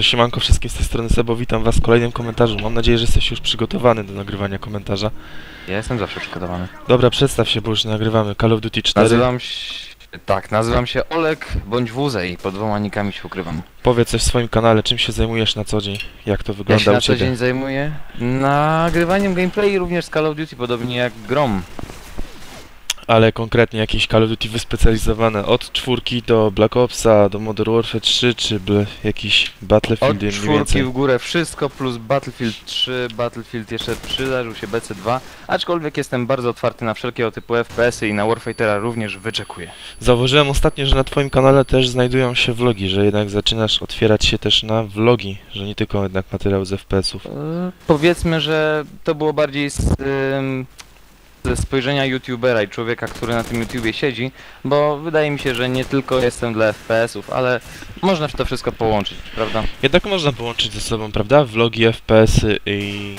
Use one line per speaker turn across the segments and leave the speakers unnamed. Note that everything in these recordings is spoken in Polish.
Siemanko wszystkim z tej strony Sebo, witam was w kolejnym komentarzu. Mam nadzieję, że jesteś już przygotowany do nagrywania komentarza.
Ja jestem zawsze przygotowany.
Dobra, przedstaw się, bo już nagrywamy Call of Duty 4.
Nazywam się... Tak, nazywam się Olek bądź Wuzej. Pod dwoma nikami się ukrywam.
Powiedz coś w swoim kanale, czym się zajmujesz na co dzień, jak to
Ja
wygląda
się
u
na co
ciebie.
dzień zajmuję nagrywaniem gameplay również z Call of Duty, podobnie jak Grom.
Ale konkretnie jakieś Call of Duty wyspecjalizowane od czwórki do Black Opsa, do Modern Warfare 3, czy jakiś
Od
Battlefield mniej
czwórki
więcej.
w górę wszystko, plus Battlefield 3, Battlefield jeszcze przydarzył się BC2, aczkolwiek jestem bardzo otwarty na wszelkiego typu FPS-y i na Warfightera również wyczekuję.
Zauważyłem ostatnio, że na twoim kanale też znajdują się vlogi, że jednak zaczynasz otwierać się też na vlogi, że nie tylko jednak materiał z FPS-ów.
E, Powiedzmy, że to było bardziej z, ze spojrzenia youtubera i człowieka, który na tym YouTubie siedzi, bo wydaje mi się, że nie tylko jestem dla FPS-ów, ale można to wszystko połączyć, prawda?
Jednak można połączyć ze sobą, prawda? Vlogi, FPS-y i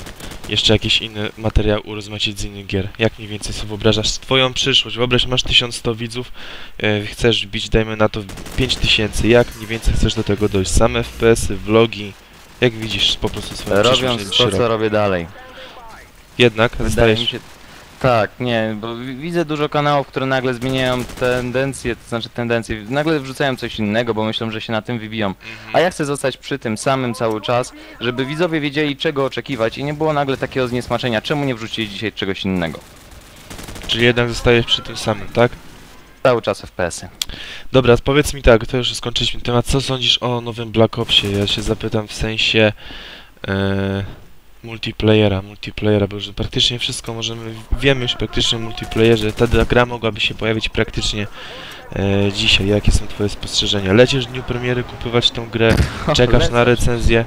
jeszcze jakiś inny materiał urozmaicić z innych gier. Jak mniej więcej sobie wyobrażasz twoją przyszłość? Wyobraź, masz 1100 widzów, e, chcesz wbić, dajmy na to 5000. Jak mniej więcej chcesz do tego dojść? Same FPS-y, vlogi? Jak widzisz po prostu swoją przyszłość
Robiąc to, co robię dalej.
Jednak
Wydaje mi się... Tak, nie, bo wi- widzę dużo kanałów, które nagle zmieniają tendencje, to znaczy tendencje, nagle wrzucają coś innego, bo myślą, że się na tym wybiją. A ja chcę zostać przy tym samym cały czas, żeby widzowie wiedzieli czego oczekiwać i nie było nagle takiego zniesmaczenia, czemu nie wrzucili dzisiaj czegoś innego.
Czyli jednak zostajesz przy tym samym, tak?
Cały czas FPS-y.
Dobra, powiedz mi tak, to już skończyliśmy temat. Co sądzisz o nowym Black Opsie? Ja się zapytam w sensie e, multiplayera, multiplayera, bo już praktycznie wszystko możemy, wiemy już praktycznie o multiplayerze. Ta gra mogłaby się pojawić praktycznie e, dzisiaj. Jakie są twoje spostrzeżenia? Lecisz w dniu premiery kupować tą grę, czekasz na recenzję?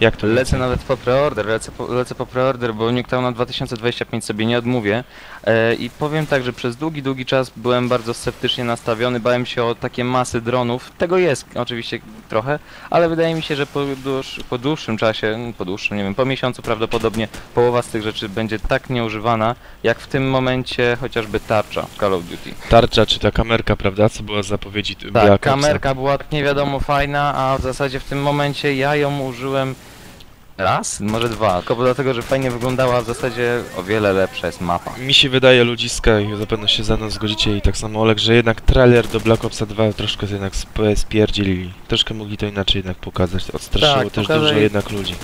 Jak to
Lecę nawet po preorder, lecę po, lecę po preorder, bo Nuketown 2025 sobie nie odmówię. E, I powiem tak, że przez długi, długi czas byłem bardzo sceptycznie nastawiony, bałem się o takie masy dronów. Tego jest oczywiście trochę, ale wydaje mi się, że po, dłuż, po dłuższym czasie, no, po dłuższym, nie wiem, po miesiącu prawdopodobnie połowa z tych rzeczy będzie tak nieużywana, jak w tym momencie chociażby tarcza w Call of Duty.
Tarcza czy ta kamerka, prawda? Co była z zapowiedzi
Tak,
Black Opsa?
kamerka była nie wiadomo fajna, a w zasadzie w tym momencie ja ją użyłem raz, może dwa, tylko dlatego, że fajnie wyglądała, w zasadzie o wiele lepsza jest mapa.
Mi się wydaje, ludziska, i zapewne się ze mną zgodzicie i tak samo Olek, że jednak trailer do Black Opsa 2 troszkę jednak sp- spierdzielili. Troszkę mogli to inaczej jednak pokazać. Odstraszyło
Tak,
też dużo jednak ludzi.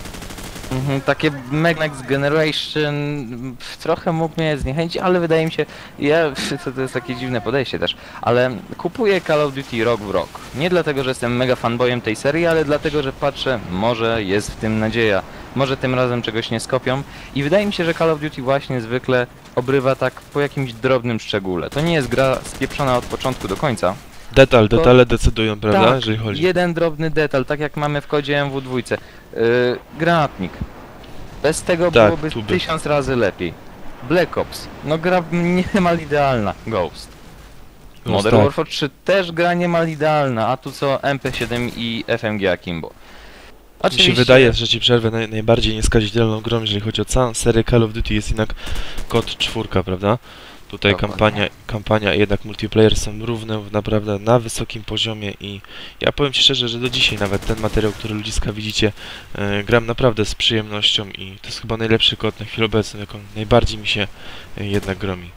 Mhm, takie Meg Next Generation trochę mógł mnie zniechęcić, ale wydaje mi się, ja, to, to jest takie dziwne podejście też, ale kupuję Call of Duty rok w rok. Nie dlatego, że jestem mega fanboyem tej serii, ale dlatego, że patrzę, może jest w tym nadzieja, może tym razem czegoś nie skopią i wydaje mi się, że Call of Duty właśnie zwykle obrywa tak po jakimś drobnym szczególe. To nie jest gra spieprzona od początku do końca.
Detal, detale decydują, prawda?
Tak,
Jeżeli chodzi.
Jeden drobny detal, tak jak mamy w kodzie MW2. Yy, granatnik. Bez tego
Tak,
byłoby tysiąc razy lepiej. Black Ops. No gra niemal idealna. Ghost.
No
Modern
tak.
Warfare 3 też gra niemal idealna, a tu co MP7 i FMG Akimbo.
Mi się wydaje, że ci przerwę naj, najbardziej nieskazitelną grą, jeżeli chodzi o całą serię Call of Duty jest jednak kod czwórka, prawda? Tutaj kampania, kampania i jednak multiplayer są równe naprawdę na wysokim poziomie i ja powiem ci szczerze, że do dzisiaj nawet ten materiał, który ludziska widzicie, e, gram naprawdę z przyjemnością i to jest chyba najlepszy kod na chwilę obecną, jaką najbardziej mi się e, jednak gromi.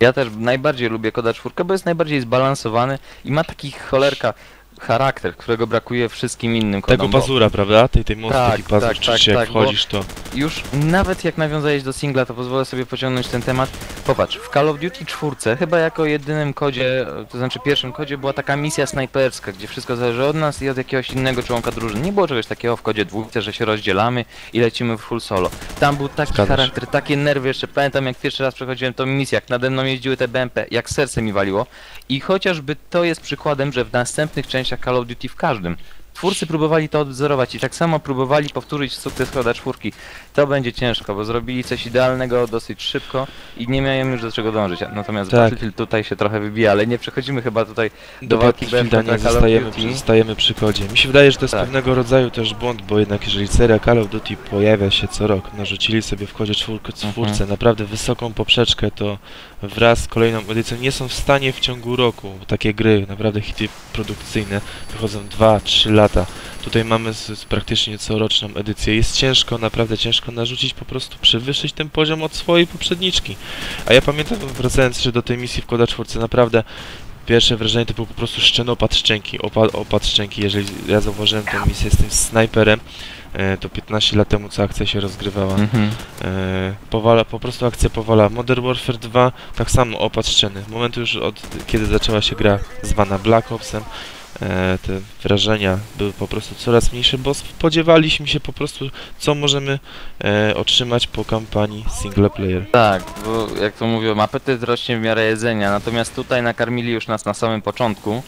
Ja też najbardziej lubię Koda 4, bo jest najbardziej zbalansowany i ma taki cholerka charakter, którego brakuje wszystkim innym kodom.
Tego
bo-
pazura, prawda? Tej, tej mocy,
Tak,
pazur,
tak, tak,
jak
tak, bo-
wchodzisz to...
Już nawet jak nawiązałeś do singla, to pozwolę sobie pociągnąć ten temat. Popatrz, w Call of Duty 4 chyba jako jedynym kodzie, to znaczy pierwszym kodzie była taka misja snajperska, gdzie wszystko zależy od nas i od jakiegoś innego członka drużyny. Nie było czegoś takiego w kodzie dwójce, że się rozdzielamy i lecimy w full solo. Tam był taki charakter, takie nerwy, jeszcze pamiętam jak pierwszy raz przechodziłem tą misję, jak nade mną jeździły te BMP, jak serce mi waliło. I chociażby to jest przykładem, że w następnych częściach Call of Duty w każdym Twórcy próbowali to odwzorować i tak samo próbowali powtórzyć sukces Koda czwórki. To będzie ciężko, bo zrobili coś idealnego dosyć szybko i nie miałem już do czego dążyć. Natomiast
Tak.
Battlefield tutaj się trochę wybija, ale nie przechodzimy chyba tutaj
Do
do walki
Battlefielda nie zostajemy, zostajemy przy kodzie. Mi się wydaje, że to jest
Tak.
pewnego rodzaju też błąd, bo jednak jeżeli seria Call of Duty pojawia się co rok, narzucili sobie w kodzie czwórkę,
Mhm.
czwórce naprawdę wysoką poprzeczkę, to wraz z kolejną edycją nie są w stanie w ciągu roku, takie gry, naprawdę hity produkcyjne, wychodzą 2-3 lata lata. Tutaj mamy z, z praktycznie coroczną edycję. Jest ciężko, naprawdę ciężko narzucić, po prostu przewyższyć ten poziom od swojej poprzedniczki. A ja pamiętam, wracając jeszcze do tej misji w Koda 4, naprawdę pierwsze wrażenie to był po prostu szczenopad szczęki, opa- opad szczęki. Jeżeli ja zauważyłem tę misję z tym snajperem, e, to 15 lat temu co akcja się rozgrywała.
Mhm.
E, powala, po prostu akcja powala. Modern Warfare 2 tak samo opad szczeny. W momentu już od kiedy zaczęła się gra zwana Black Opsem, te wrażenia były po prostu coraz mniejsze, bo spodziewaliśmy się po prostu, co możemy e, otrzymać po kampanii single player.
Tak, bo jak to mówią, apetyt rośnie w miarę jedzenia, natomiast tutaj nakarmili już nas na samym początku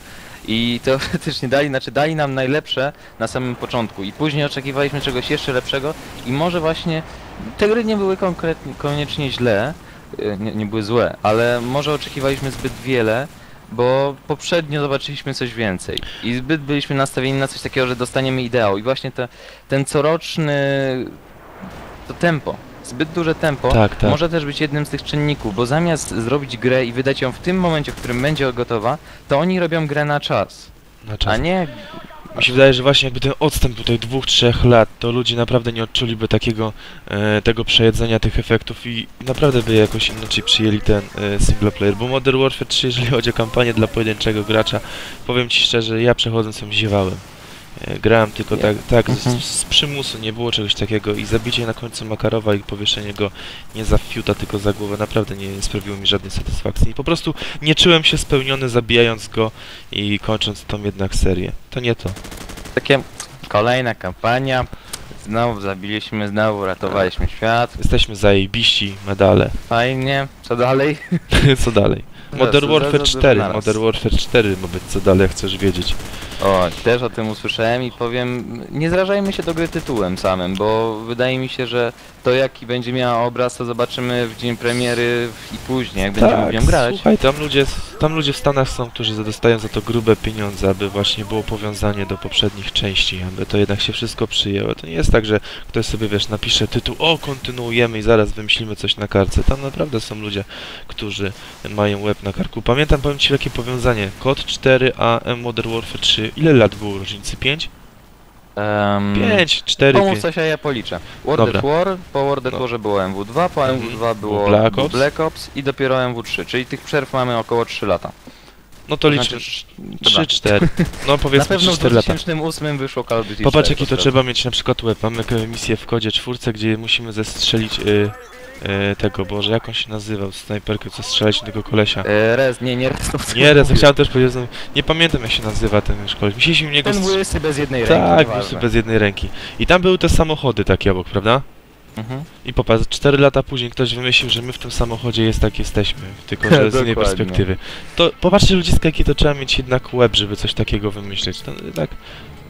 i teoretycznie dali, znaczy dali nam najlepsze na samym początku i później oczekiwaliśmy czegoś jeszcze lepszego i może właśnie te gry nie były konkretnie, koniecznie źle, y, nie, nie były złe, ale może oczekiwaliśmy zbyt wiele, bo poprzednio zobaczyliśmy coś więcej i zbyt byliśmy nastawieni na coś takiego, że dostaniemy ideał i właśnie te, ten coroczny to tempo, zbyt duże tempo
Tak, tak.
może też być jednym z tych czynników, bo zamiast zrobić grę i wydać ją w tym momencie, w którym będzie gotowa, to oni robią grę na czas,
Na czas.
a nie...
Mi się wydaje, że właśnie jakby ten odstęp tutaj dwóch, trzech lat, to ludzie naprawdę nie odczuliby takiego e, tego przejedzenia tych efektów i naprawdę by jakoś inaczej przyjęli ten e, single player, bo Modern Warfare 3, jeżeli chodzi o kampanię dla pojedynczego gracza, powiem ci szczerze, ja przechodząc ją ziewałem. Grałem tylko tak, tak
Mhm.
z, z przymusu, nie było czegoś takiego i zabicie na końcu Makarowa i powieszenie go nie za fiuta, tylko za głowę naprawdę nie sprawiło mi żadnej satysfakcji. I po prostu nie czułem się spełniony zabijając go i kończąc tą jednak serię. To nie to.
Takie kolejna kampania, znowu zabiliśmy, znowu ratowaliśmy świat,
Jesteśmy zajebiści, medale.
fajnie, co dalej?
co dalej? Modern Warfare
zaraz,
4,
zaraz.
Modern Warfare 4 ma być co dalej, jak chcesz wiedzieć.
O, też o tym usłyszałem i powiem, nie zrażajmy się do gry tytułem samym, bo wydaje mi się, że to jaki będzie miała obraz, to zobaczymy w dzień premiery i później, jak będziemy w nią grać.
słuchaj, tam ludzie, tam ludzie w Stanach są, którzy dostają za to grube pieniądze, aby właśnie było powiązanie do poprzednich części, aby to jednak się wszystko przyjęło. To nie jest tak, że ktoś sobie, wiesz, napisze tytuł, o, kontynuujemy i zaraz wymyślimy coś na kartce. Tam naprawdę są ludzie, którzy mają łeb na karku. Pamiętam, powiem Ci, jakie powiązanie. Kod 4 a Modern Warfare 3. Ile lat było różnicy? 5?
Um,
5, 4, 5.
Pomóc coś, a ja policzę. World
Dobra.
at War, po World at
No.
Warze było MW2, po
Mhm.
MW2 było
Black Ops.
Black Ops i dopiero MW3, czyli tych przerw mamy około 3 lata.
No to liczmy.
Znaczy,
3, 4. No
na
powiedzmy
pewno
3,
w
4 lata.
2008 wyszło Call of Duty
Popatrz
4
jaki to
po
trzeba mieć na przykład łeb. Mamy k- misję w kodzie czwórce, gdzie musimy zestrzelić y, y, tego, Boże, jak on się nazywał, snajperkę, co strzelać do tego kolesia.
E, Rez, nie, nie Rez. to
Nie, raz
mówię.
chciałem też powiedzieć, no, nie pamiętam jak się nazywa ten koleś. Musieliśmy w niego
Ten
strz-
łysy bez jednej ręki.
Tak,
nieważne.
był bez jednej ręki. I tam były te samochody takie obok, prawda?
Mhm.
I popatrz, 4 lata później ktoś wymyślił, że my w tym samochodzie jest tak jesteśmy, tylko że z innej perspektywy. To popatrzcie ludziska, jaki to trzeba mieć jednak łeb, żeby coś takiego wymyśleć. To tak,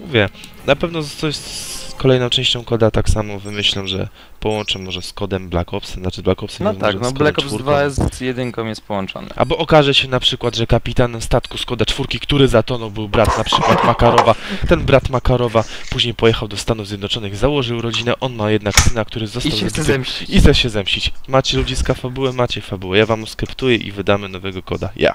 mówię, na pewno z- coś z kolejną częścią koda tak samo wymyślą, że połączę może z kodem Black Ops, znaczy Black Ops
No
nie
tak, no
z
Black Ops
czwórką.
2 z jedynką jest połączony.
Albo okaże się na przykład, że kapitanem statku Skoda czwórki, który zatonął, był brat na przykład Makarowa. Ten brat Makarowa później pojechał do Stanów Zjednoczonych, założył rodzinę, on ma jednak syna, który
I
został
się chce
zabity.
zemścić.
I chce się zemścić. Macie ludziska fabułę, macie fabułę. Ja wam skryptuję i wydamy nowego koda. Ja.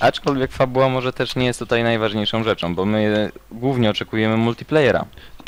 Aczkolwiek fabuła może też nie jest tutaj najważniejszą rzeczą, bo my głównie oczekujemy multiplayera.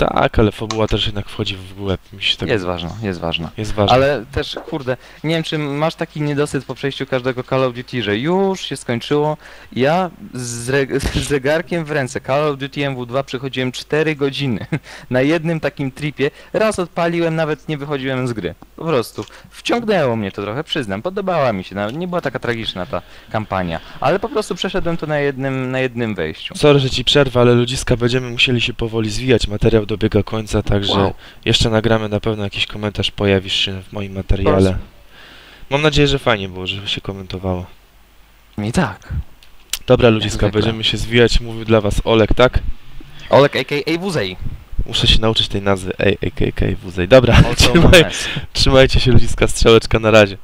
Tak, ale fabuła też jednak wchodzi w się tak...
Jest ważna, jest ważna.
jest ważne.
Ale też, kurde, nie wiem, czy masz taki niedosyt po przejściu każdego Call of Duty, że już się skończyło. Ja z, reg- z zegarkiem w ręce Call of Duty MW2 przychodziłem 4 godziny na jednym takim tripie. Raz odpaliłem, nawet nie wychodziłem z gry. Po prostu. Wciągnęło mnie to trochę, przyznam. Podobała mi się, nawet nie była taka tragiczna ta kampania. Ale po prostu przeszedłem to na jednym, na jednym wejściu.
Sorry, że ci przerwę, ale ludziska będziemy musieli się powoli zwijać. Materiał dobiega końca, także
Wow.
jeszcze nagramy na pewno jakiś komentarz, pojawisz się w moim materiale. Mam nadzieję, że fajnie było, żeby się komentowało.
I tak.
Dobra, ludziska, będziemy się zwijać. Mówił dla was Olek, tak?
Olek a.k.a. Wuzej.
Muszę się nauczyć tej nazwy. Ej, wuzej. Dobra, trzymaj, trzymajcie się ludziska, strzałeczka na razie.